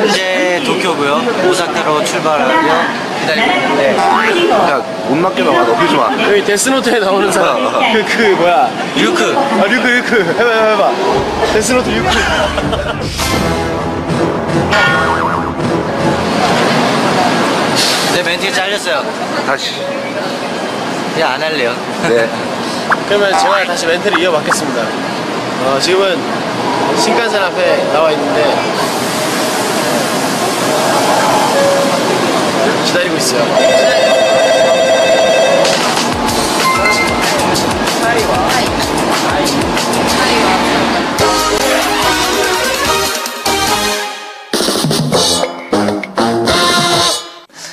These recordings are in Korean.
현재 도쿄고요. 오사카로 출발하고요. 기다리고 있는데 야, 못나게 나와, 너 그러지 마. 여기 데스노트에 나오는 사람. 그, 그, 뭐야. 류크 아, 류크, 류크. 해봐, 해봐, 해봐. 데스노트 류크. 내 멘트가 잘렸어요. 다시. 그냥 안 할래요. 네. 그러면 제가 다시 멘트를 이어받겠습니다. 어, 지금은 신칸센 앞에 나와 있는데 기다리고 있어요.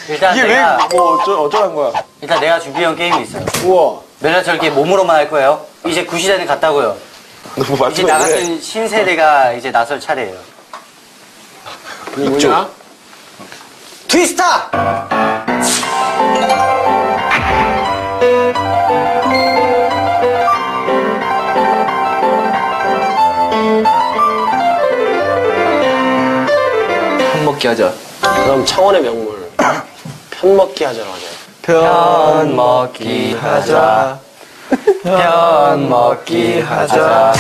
일단 이게 왜, 내가 뭐, 어쩌, 어쩌란 거야? 일단 내가 준비한 게임이 있어요. 우와. 맨날 저렇게 몸으로만 할 거예요. 이제 구시대는 갔다고요. 너무 뭐 이제 맞추면 나안 돼. 같은 신세대가 이제 나설 차례예요. 이게 뭐냐? 트위스터! 한먹기 하자. 그럼 창원의 명물 편먹기 하자로 하자. 편 먹기 하자. 편 먹기 하자.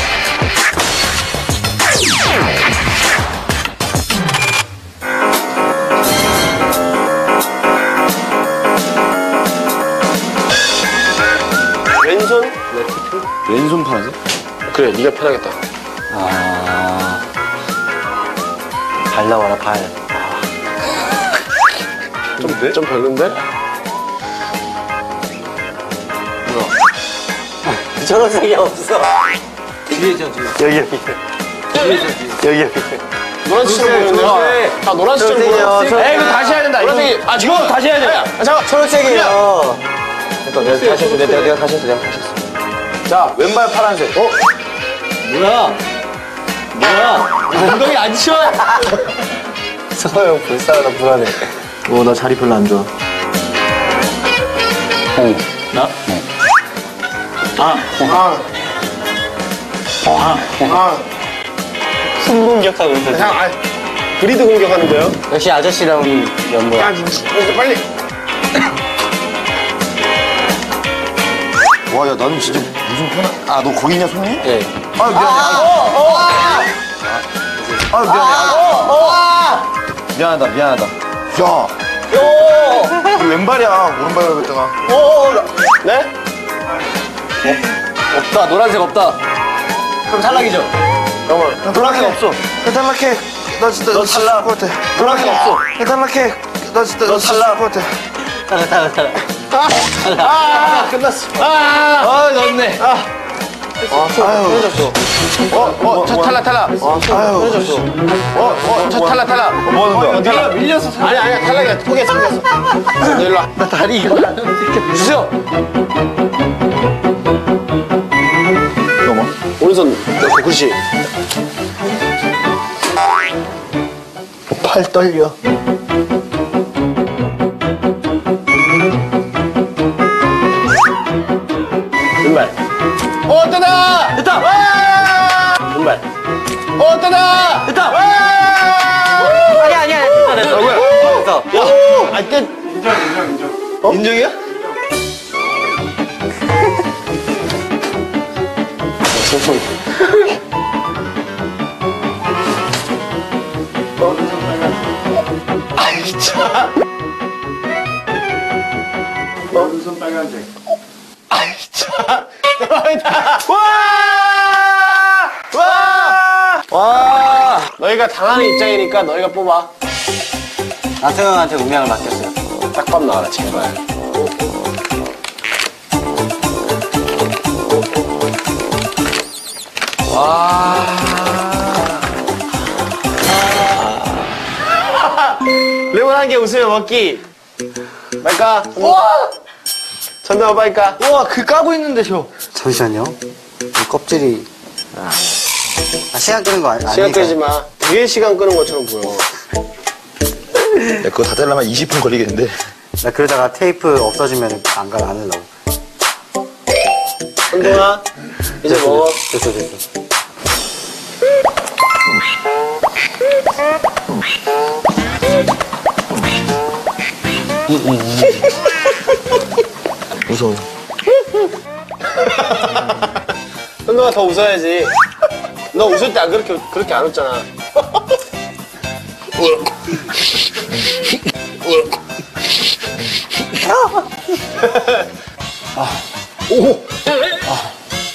왼손 파란색? 그래, 네가 편하겠다. 아. 발 나와라, 발. 좀, 좀 별론데? 초록색이 없어. 뒤에죠, 뒤에. 여기, 여기. 여기, 여기. 노란 치처럼 보이는데요? 아, 노란 치처럼 초록색이요, 보이는데? 초록색. 에이, 이거 다시 해야 된다. 노란색이. 아, 지금 다시 해야 돼. 아, 잠깐. 초록색이에요. 내가 다시 했어, 내가, 내가 다시 했어, 내가 다시 했어. 자, 왼발 파란색. 어? 뭐야? 뭐야? 엉덩이 안 치워? 서호 형 불쌍하다, 불안해. 어, 나 자리 별로 안 좋아. 홍. 나? 네. 아, 아. 아, 아. 순공격하고 있어. 형, 아, 그리드 공격하는데요? 역시 아저씨다운 연보야. 야, 진짜. 빨리. 와, 야, 나는 진짜 무슨 편한. 아, 너 거기 있냐, 손이? 예. 아, 미안해. 아, 아, 미안해. 아, 미안하다, 미안하다. 야. 야. 왼발이야, 오른발로 했다가. 네? 없다, 노란색 없다. 그럼 탈락이죠? 잠깐만. 탈락해 없어. 탈락해. 나 진짜 너 탈락. 것 같아. 탈락해 없어. 탈락해. 나 진짜 너 탈락. 것 같아. 탈락, 탈락, 탈락. 아, 끝났어. 아, 아, 넣었네. 아, 아유. 어, 어, 저 탈락, 탈락. 아유. 어, 어, 저 탈락, 탈락. 뭐 하는 거야? 탈락. 밀려서. 아니, 아니, 탈락이야. 포기했어, 포기했어. 너 일로 와. 나 다리가. 주세요. 잠깐만. 오른손 그렇지. 팔 떨려. 어, 뜨다! 됐다! 왼발. 어, 뜨다! 됐다! 와! 아니야, 아니야. 됐다, 됐다. 뭐야? 됐어. 야! 아, 끝. 인정, 인정, 인정. 어? 인정이야? 천천히. 아이, 참. 오른손 빨간색. 너희가 당하는 입장이니까 너희가 뽑아. 나태형한테 운명을 맡겼어요. 딱밥 나와라, 제발. 와. 레몬 한 개 웃으며 먹기. 말까? 어. 우와! 전담 오빠니까. 우와, 그 까고 있는데, 저. 잠시만요. 이 껍질이. 아, 시간 끄는 거 아니, 시간 아니니까. 끌지 마. 뒤에 시간 끄는 것처럼 보여. 야, 그거 다 되려면 20분 걸리겠는데 나 그러다가 테이프 없어지면 안 가, 안 하려고. 한동아, 이제 먹어. 됐어, 됐어. 무서워 한동아 더 웃어야지. 너 웃을 때 안 그렇게 그렇게 안 웃잖아.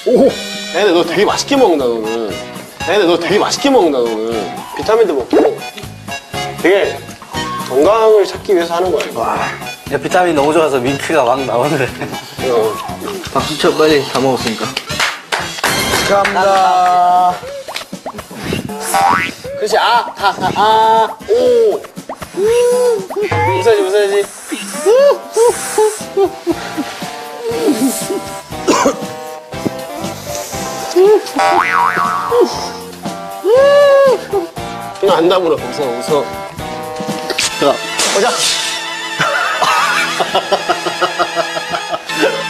오. 근데 너 되게 맛있게 먹는다 너는. 근데 너 되게 맛있게 먹는다 너는. 비타민도 먹고 되게 건강을 찾기 위해서 하는 거야. 이거. 야, 비타민 너무 좋아서 윙크가 막 나오네. 어. 박수 쳐 빨리 다 먹었으니까 감사합니다 그렇지 아, 다, 다, 아, 오. 웃어야지, 웃어야지. 안 다물어, 웃어, 웃어. 자, 보자.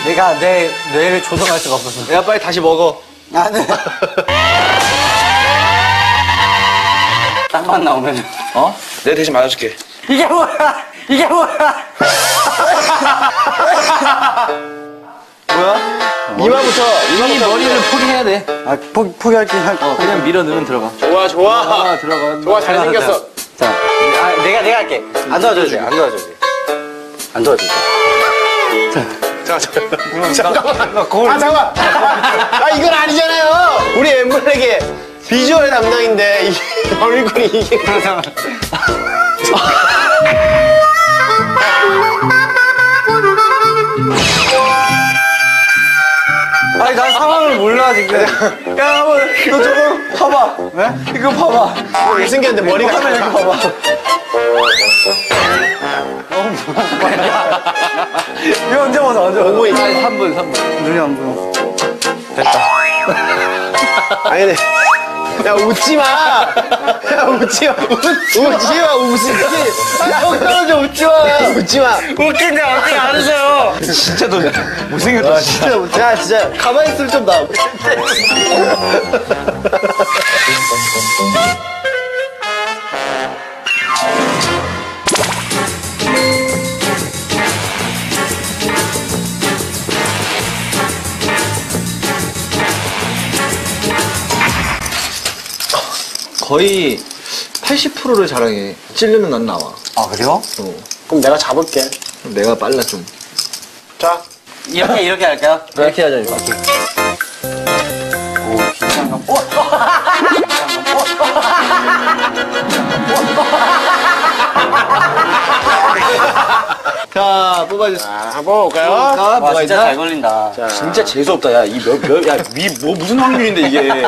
내가 내 뇌를 조성할 수가 없어서. 야 빨리 다시 먹어 나는. 땀만 나오면. 어? 내가 대신 맞아줄게 이게 뭐야! 이게 뭐야! 뭐야? 이마부터, 이 이마부터. 머리를 포기해야 돼 아, 포, 포기할 게. 할 어, 그냥 밀어 넣으면 들어가 좋아, 좋아. 아 들어가 좋아, 잘생겼어. 자, 아, 내가, 내가 할게. 안 도와줘도 돼, 안 도와줘도 돼. 안 도와줘도 돼. 자, 잠깐만. 잠깐만. 아, 잠깐만. 아, 이건 아니잖아요. 우리 엠블랙의 비주얼 담당인데, 이 얼굴이 이게. 아니, 난 상황을 몰라, 지금. 야 한번 너 저거 봐봐 왜? 이거 봐봐 못생겼는데 머리가. 하면 이거 봐봐 이거 언제 먹어 언제 먹어 5분 있어. 3분 3분 눈이 안 보여. 아니, 근데. 야, 웃지 마! 야, 웃지 마! 웃, 웃지 마! 웃지 마! 야, 형 떨어져, 웃지 마! 웃지 마! 웃긴데 어떻게 안 웃어요? 진짜 너 못생겼다 진짜 진짜, 웃지 야, 진짜, 가만히 있으면 좀 나. 거의 80%를 자랑해 찔르면 안 나와 아, 그래요? 어. 그럼 내가 잡을게. 내가 빨라 좀 자, 이렇게, 이렇게 할까요? 이렇게 하자 이거 오, 긴장감. 오! 자 뽑아주세요 자, 한번 볼까요? 아, 와, 진짜 잘 걸린다. 진짜 재수없다 야 이 몇 몇 야 위 뭐 무슨 확률인데 이게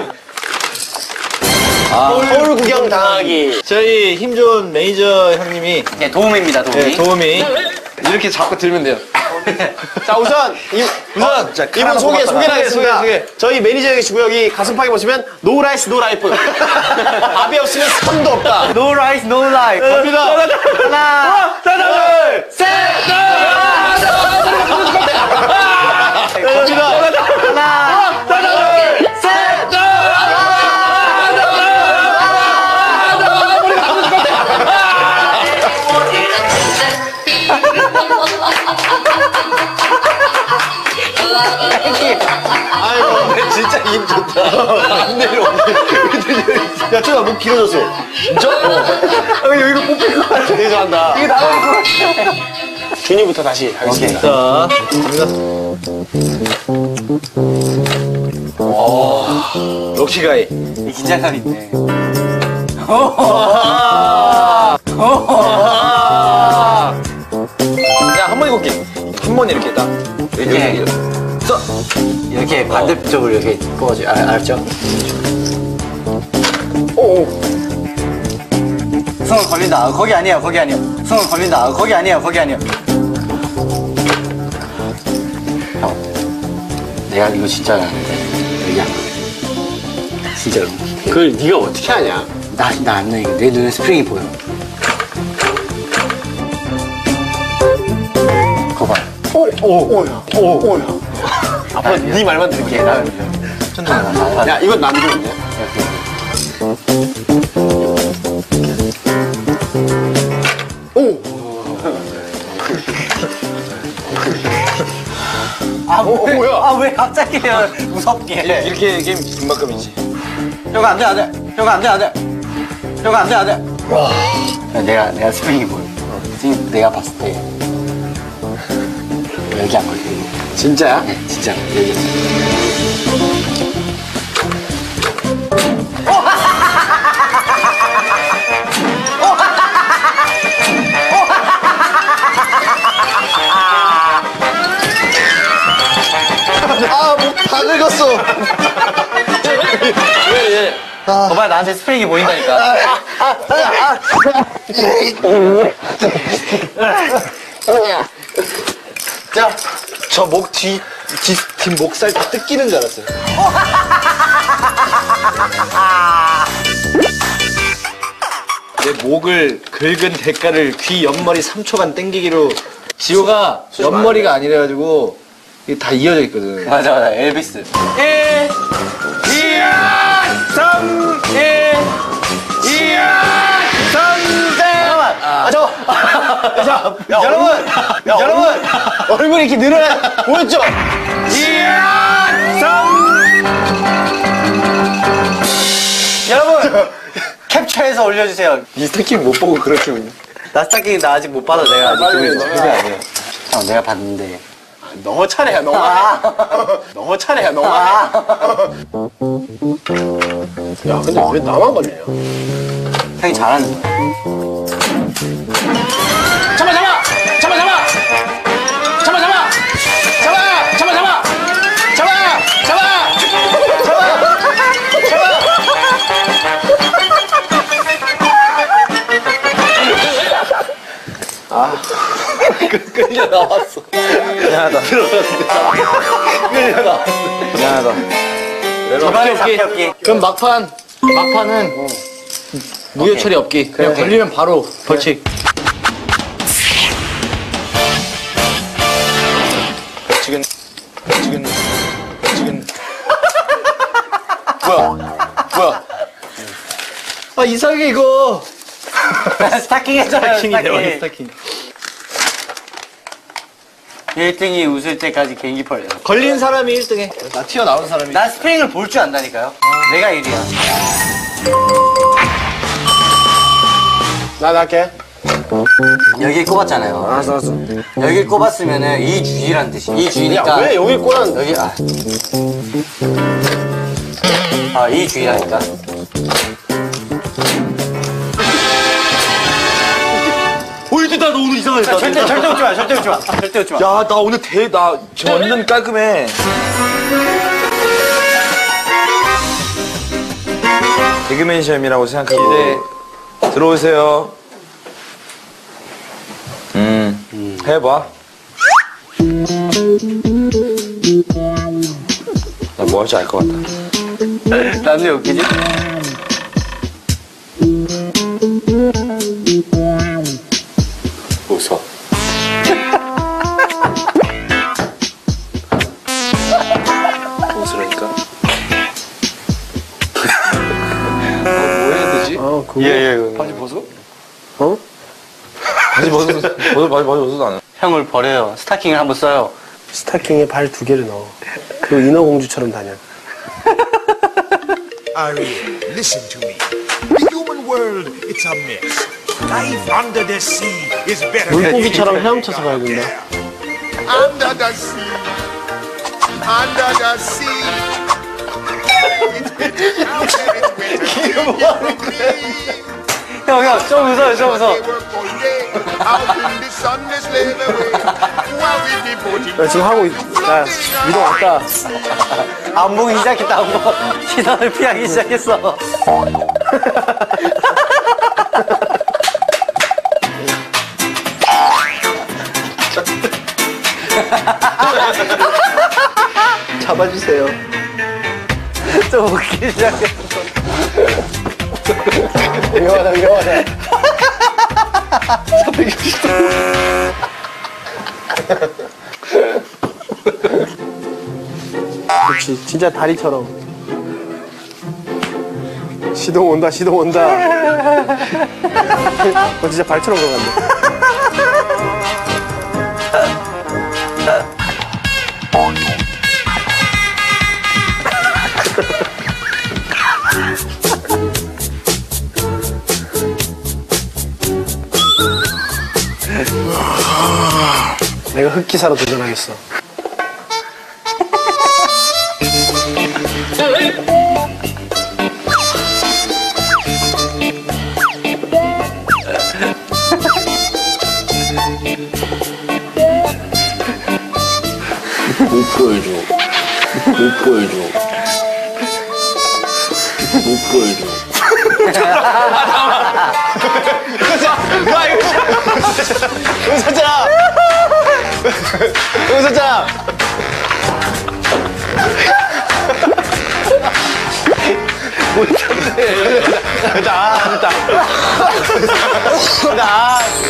서울 구경 당하기. 저희 힘 좋은 매니저 형님이 네, 도우미입니다, 도우미. 네, 도우미 이렇게 잡고 들면 돼요 자, 우선, 이, 우선 자, 칼 이분 소개, 뽑았다. 소개를 하겠습니다. 소개, 소개. 저희 매니저이시고 여기 가슴팍에 보시면 No rice no life. 밥이 없으면 삶도 없다. No rice, no life. 갑니다. 하나, 둘, 셋, 갑니다. 아이고, 진짜 힘 좋다 힘내려 야, 쭈가 목 길어졌어. 진짜? 어. 여기가 뽑힐 것 같아 되게 잘한다. 이게 나올 것 같아. 준이부터 다시 하겠습니다. 자 갑니다 역시 가이 이 긴장감 있네. 야한 번 걷기 한번 이렇게 딱 이렇게. 써 이렇게 반대쪽으로 이렇게 뽑아줘. 아, 알았죠? 오, 오. 손을 걸린다. 아, 거기 아니야, 거기 아니야. 손을 걸린다. 아, 거기 아니야, 거기 아니야. 형, 내가 이거 진짜 하는데 여기 안 걸려. 진짜로. 그걸 네가 어떻게 하냐? 나, 나안 나. 내 눈에 스프링이 보여. 거봐. 아빠 네 말만 들을게. 나. 나. 야 이건 남주인데. 아, 왜, 뭐야? 아, 왜 갑자기 무섭게. 이렇게 게임 김만큼이지. 형, 안 돼, 안 돼. 형, 안 돼, 안 돼. 형, 안 돼, 안 돼. 와. 내가, 내가 스프링이 보여. 내가 봤을 때. 여기 안 걸려. 진짜야? 네, 진짜. 여기. 아, 목다 늙었어. 거봐, 나한테 스프링이 보인다니까. 자, 저 목 뒤, 뒤, 뒤 목살 다 뜯기는 줄 알았어요. 내 목을 긁은 대가를 귀 옆머리 3초간 땡기기로 지호가 옆머리가 아니래가지고 이게 다 이어져 있거든. 맞아, 맞아. 엘비스. 1, 자, 여러분, 여러분, 얼굴이 이렇게 늘어나 보였죠? 2, 3. 여러분! 캡처해서 올려주세요. 이 스킨 못 보고 그렇게? 나 스타킹 나 아직 못 받아, 내가 아직. 빨리, 빨리. 그게 아니에요. 형, 내가 봤는데. 너 차례야 너가 해. 너 차례야 너가 해. 야 근데 왜 나만 걸리냐? 형이 잘하는 거야. 끌려 나왔어. 미안하다. 끌려 나왔어. 미안하다. 잡기 없기. 그럼 막판, 막판은 무효 처리 없기. 그냥 걸리면 바로 벌칙. 지금, 지금, 지금. 뭐야? 뭐야? 아 이상해 이거. 스타킹 했잖아요, 스타킹이네 원래 스타킹. 스타킹. 1등이 웃을 때까지 개인기 벌려. 걸린 사람이 1등해. 나 튀어나온 사람이. 난 스프링을 볼 줄 안다니까요. 내가 1위야. 나 할게. 여기 꼽았잖아요. 알았어 알았어. 여기 꼽았으면은 이 주의란 뜻이. 이 주의니까. 야 왜 여기 꼬란? 여기 아. 아, 이 주의라니까. 보여준다 너 오늘 이상하다. 절대 절대 웃지 마. 절대 웃지 마. 절대 웃지 마. 야, 나 오늘 대, 나 지금 완전 깔끔해. 개그맨 시험이라고 생각하고 들어오세요. 음, 해봐. 나 뭐 할지 알 것 같다. 나는 왜 웃기지? 그거. 예, 예. 바지 벗어? 어? 바지 벗어, 벗어, 바지, 바지 벗어도 안 해. 형을 버려요. 스타킹을 한번 써요. 스타킹에 발 두 개를 넣어. 그 인어공주처럼 다녀. Ariel, listen to me. The human world, it's a mess. Life under the sea is better than 물고기처럼 헤엄쳐서 가야 된다. Under the sea. Under the sea. It's better out there, 이게 뭐 하는 거야? 형, 형, 좀 웃어요, 좀 웃어. 야, 지금 하고 있, 야, 이동 왔다. 안 보기 시작했다, 안 보고. 시선을 피하기 시작했어. 잡아주세요. 좀 웃기 시작했어. 위험하다 위험하다. 그렇지 진짜 다리처럼. 시동 온다 시동 온다. 어 진짜 발처럼 걸어간다. 흑기사로 도전하겠어. 됐다.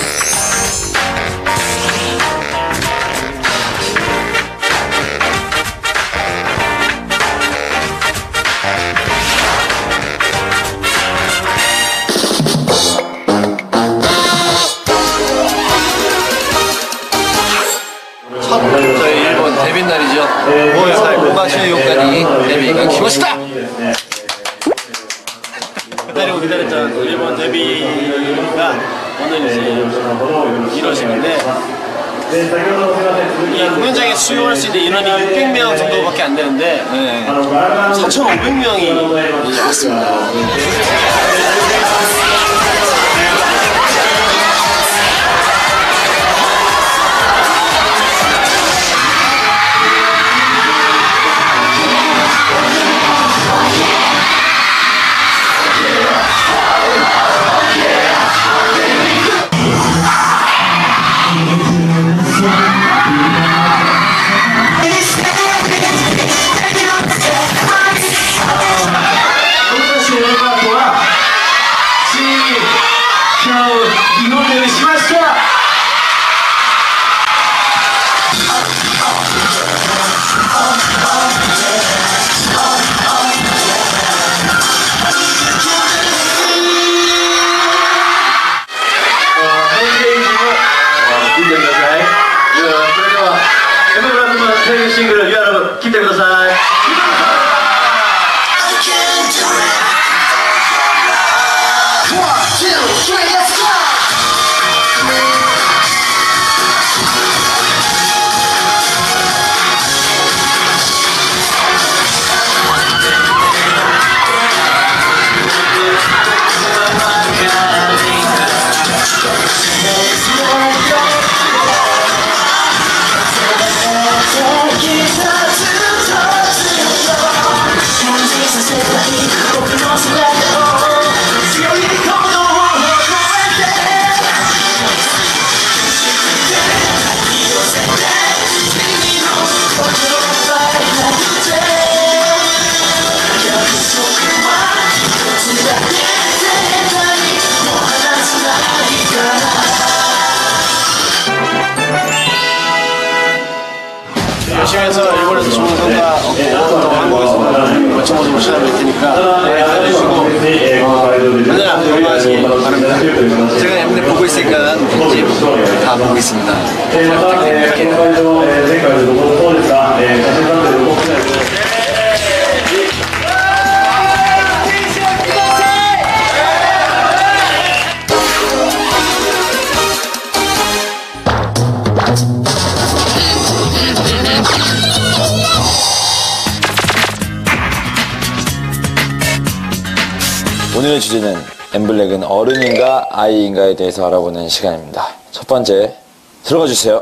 아이인가에 대해서 알아보는 시간입니다. 첫 번째 들어가 주세요.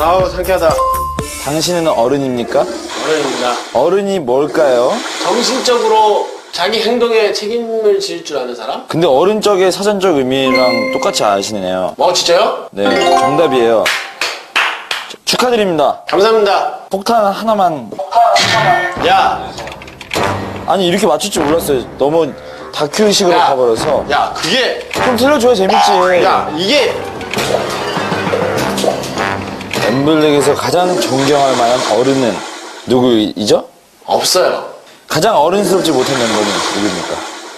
아우 상쾌하다. 당신은 어른입니까? 어른입니다. 어른이 뭘까요? 정신적으로 자기 행동에 책임을 질 줄 아는 사람? 근데 어른적의 사전적 의미랑 똑같이 아시네요. 어 진짜요? 네, 정답이에요. 축하드립니다. 감사합니다. 폭탄 하나만. 야, 아니, 이렇게 맞출 줄 몰랐어요. 너무 다큐식으로 야. 가버려서. 야, 그게, 좀 틀려줘야 재밌지. 야, 이게, 엠블랙에서 가장 존경할 만한 어른은 누구이죠? 없어요. 가장 어른스럽지 못한 멤버는 누구입니까?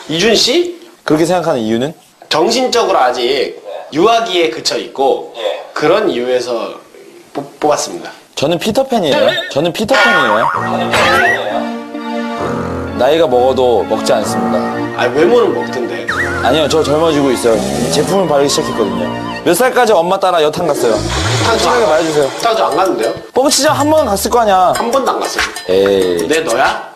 이준 씨? 그렇게 생각하는 이유는? 정신적으로 아직 유아기에 그쳐 있고, 그런 이유에서 뽑, 뽑았습니다. 저는 피터팬이에요. 저는 피터팬이에요. 나이가 먹어도 먹지 않습니다. 아, 외모는 먹던데. 아니요, 저 젊어지고 있어요. 제품을 바르기 시작했거든요. 몇 살까지 엄마 따라 여탕 갔어요? 솔직하게 말해주세요. 타주 안 갔는데요? 뻥치자 한 번 갔을 거 아니야. 한 번도 안 갔어요. 에이. 내 너야?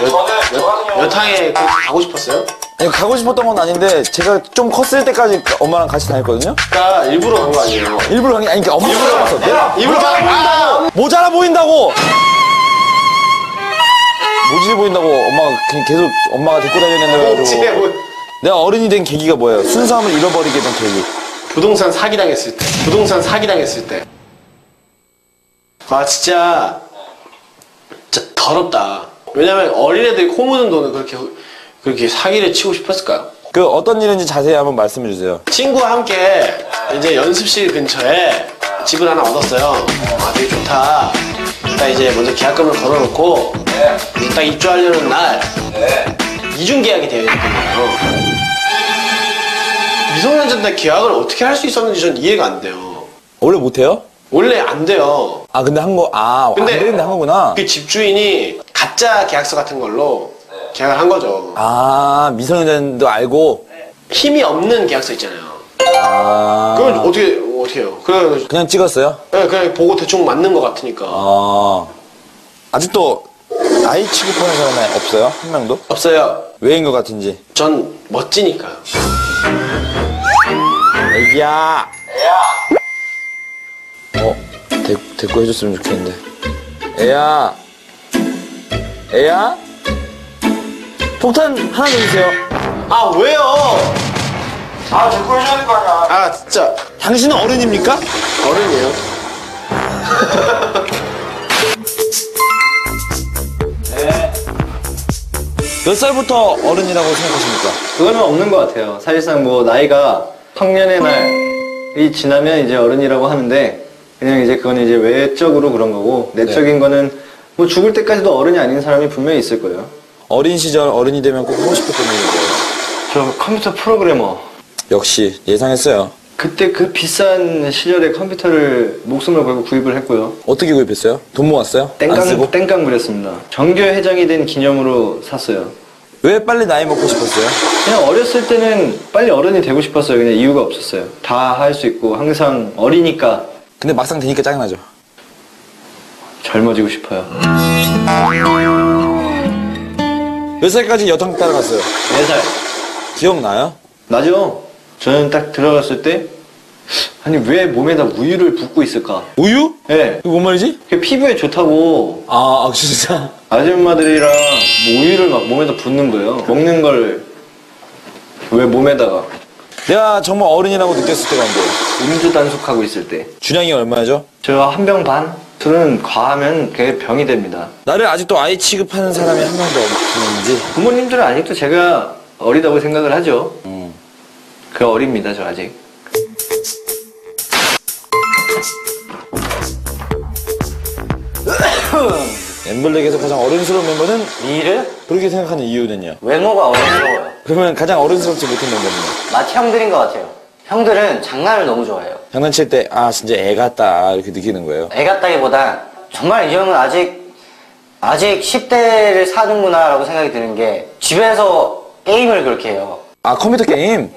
여, 여, 여탕에 그 가고 싶었어요? 아니, 가고 싶었던 건 아닌데, 제가 좀 컸을 때까지 엄마랑 같이 다녔거든요? 그러니까 일부러 간 거 아니에요? 일부러 간 게, 아니, 그러니까 엄마가 갔어. 내가 일부러 간 아! 모자라 보인다고! 모질이 보인다고 엄마가 그냥 계속 엄마가 데리고 다녔는데 뭐 내가 어른이 된 계기가 뭐예요? 순수함을 잃어버리게 된 계기. 부동산 사기 당했을 때. 부동산 사기 당했을 때. 아 진짜 진짜 더럽다. 왜냐면 어린애들이 코 묻은 돈을 그렇게 그렇게 사기를 치고 싶었을까요? 그 어떤 일인지 자세히 한번 말씀해 주세요. 친구와 함께 이제 연습실 근처에 집을 하나 얻었어요. 아 되게 좋다. 딱 이제 먼저 계약금을 걸어놓고 이제 딱 입주하려는 날 이중 계약이 되어 있는 거예요. 미성년자인데 계약을 어떻게 할 수 있었는지 전 이해가 안 돼요. 원래 못해요? 원래 안 돼요. 아 근데 한 거, 아, 근데 안 되는데 한 거구나. 그 집주인이 가짜 계약서 같은 걸로 계약을 한 거죠. 아, 미성년자도 알고. 힘이 없는 계약서 있잖아요. 아. 그걸 어떻게 어떻게 해요? 그래 그냥 찍었어요? 그냥, 그냥 보고 대충 맞는 것 같으니까. 아. 아직도 아이 취급하는 사람이 없어요? 한 명도? 없어요. 왜인 것 같은지. 전 멋지니까요. 애기야. 어, 대, 대꾸 해줬으면 좋겠는데. 애야. 애야? 폭탄 하나 내주세요. 아 왜요? 아, 대꾸 해줘야 될거 아니야. 아 진짜 당신은 어른입니까? 어른이에요. 몇 살부터 어른이라고 생각하십니까? 그거는 없는 것 같아요. 사실상 뭐 나이가 성년의 날이 지나면 이제 어른이라고 하는데 그냥 이제 그건 이제 외적으로 그런 거고 내적인 거는 뭐 죽을 때까지도 어른이 아닌 사람이 분명히 있을 거예요. 어린 시절 어른이 되면 꼭 하고 싶었던 일이 뭐예요? 저 컴퓨터 프로그래머 역시 예상했어요. 그때 그 비싼 시절에 컴퓨터를 목숨을 걸고 구입을 했고요. 어떻게 구입했어요? 돈 모았어요? 안 쓰고? 땡깡 땡깡 부렸습니다. 정교 회장이 된 기념으로 샀어요. 왜 빨리 나이 먹고 싶었어요? 그냥 어렸을 때는 빨리 어른이 되고 싶었어요. 그냥 이유가 없었어요. 다 할 수 있고 항상 어리니까 근데 막상 되니까 짜증나죠. 젊어지고 싶어요. 몇 살까지 여탕 따라갔어요? 4살. 기억나요? 나죠? 저는 딱 들어갔을 때 아니 왜 몸에다 우유를 붓고 있을까? 우유? 예. 네. 그게 뭔 말이지? 그게 피부에 좋다고 아, 아 진짜. 아줌마들이랑 뭐 우유를 막 몸에다 붓는 거예요. 먹는 걸 왜 몸에다가 내가 정말 어른이라고 느꼈을 때가 언제? 음주 단속하고 있을 때. 준양이 얼마죠? 저 한 병 반? 술은 과하면 그게 병이 됩니다. 나를 아직도 아이 취급하는 사람이 한 명도 없는지. 부모님들은 아직도 제가 어리다고 생각을 하죠. 그 어립니다, 저 아직. 엠블랙에서 가장 어른스러운 멤버는 미를 그렇게 생각하는 이유는요? 외모가 어른스러워요. 그러면 가장 어른스럽지 못한 멤버는요? 마치 형들인 것 같아요. 형들은 장난을 너무 좋아해요. 장난칠 때, 아, 진짜 애 같다, 이렇게 느끼는 거예요. 애 같다기보다 정말 이 형은 아직 아직 10대를 사는구나라고 생각이 드는 게 집에서 게임을 그렇게 해요. 아, 컴퓨터 게임?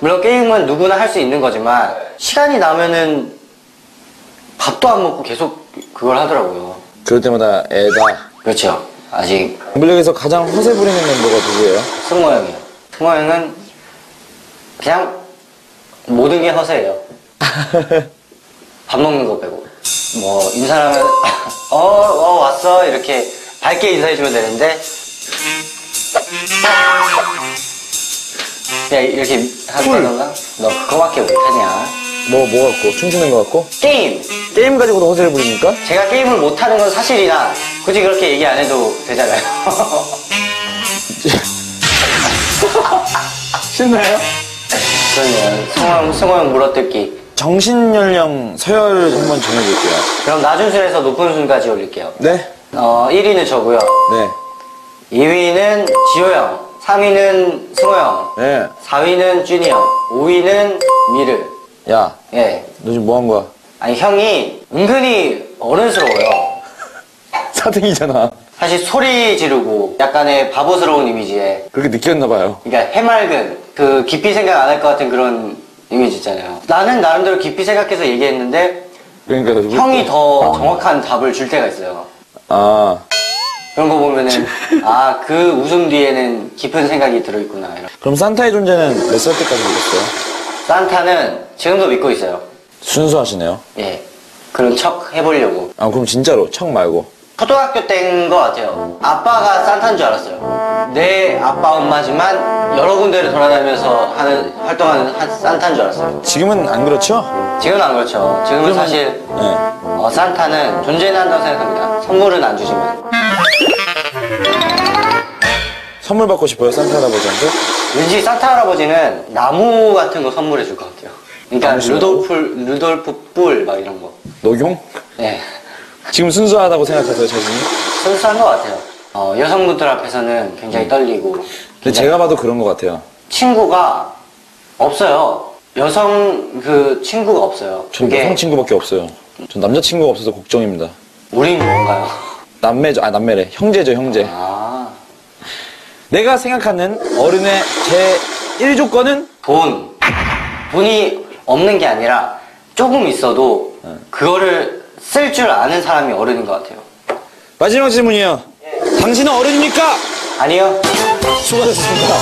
물론 게임은 누구나 할 수 있는 거지만 시간이 나면은 밥도 안 먹고 계속 그걸 하더라고요. 그럴 때마다 애다. 그렇죠. 아직 엠블랙에서 가장 허세 부리는 멤버가 누구예요? 승모 형이요. 승모 형은 그냥 모든 게 허세예요. 밥 먹는 거 빼고. 뭐 인사하면 어, 어 왔어 이렇게 밝게 인사해주면 되는데 그냥 이렇게 한다던가 너 그거밖에 못하냐 뭐, 뭐 갖고? 춤추는 거 갖고? 게임. 게임 가지고도 허세를 부립니까? 제가 게임을 못하는 건 사실이나 굳이 그렇게 얘기 안 해도 되잖아요. 신나요? 그러면 승호, 승호 형 물어뜯기. 정신 연령 서열을 한번 정해볼게요. 그럼 낮은 순에서 높은 순까지 올릴게요. 네? 어, 1위는 저고요. 네. 2위는 지호 형. 3위는 승호 형. 네. 4위는 준이 형. 5위는 미르. 야, 예. 너 지금 뭐 한 거야? 아니, 형이 은근히 어른스러워요. 4등이잖아. 사실 소리 지르고 약간의 바보스러운 이미지에 그렇게 느꼈나 봐요. 그러니까 해맑은 그 깊이 생각 안 할 것 같은 그런 이미지 있잖아요. 나는 나름대로 깊이 생각해서 얘기했는데 그러니까. 형이 더 정확한 답을 줄 때가 있어요. 아, 그런 거 보면은 아 그 웃음 뒤에는 깊은 생각이 들어있구나. 이런. 그럼 산타의 존재는 몇 살 때까지 믿었어요? 산타는 지금도 믿고 있어요. 순수하시네요. 예. 그런 척 해보려고. 아, 그럼 진짜로, 척 말고. 초등학교 때인 것 같아요. 아빠가 산타인 줄 알았어요. 내 아빠 엄마지만 여러 군데를 돌아다니면서 하는 활동하는 한- 산타인 줄 알았어요. 지금은 안 그렇죠? 지금은 안 그렇죠. 지금은 사실 네. 어, 산타는 존재는 한다고 생각합니다. 선물은 안 주지만. 선물 받고 싶어요, 산타 할아버지한테? 왠지 산타 할아버지는 나무 같은 거 선물해 줄 것 같아요. 그러니까 나무 루돌프, 루돌프 뿔 막 이런 거. 녹용? 네. 지금 순수하다고 생각하세요, 자신이? 순수한 것 같아요. 어, 여성분들 앞에서는 굉장히 떨리고. 근데 굉장히 제가 봐도 그런 것 같아요. 친구가 없어요. 여성 그 친구가 없어요. 전 그게 여성 친구밖에 없어요. 전 남자 친구가 없어서 걱정입니다. 우린 뭔가요? 남매죠, 아, 남매래. 형제죠, 형제. 아, 내가 생각하는 어른의 제 1조건은 돈. 돈이 없는 게 아니라 조금 있어도 그거를 쓸 줄 아는 사람이 어른인 것 같아요. 마지막 질문이에요. 당신은 어른입니까? 아니요. 수고하셨습니다.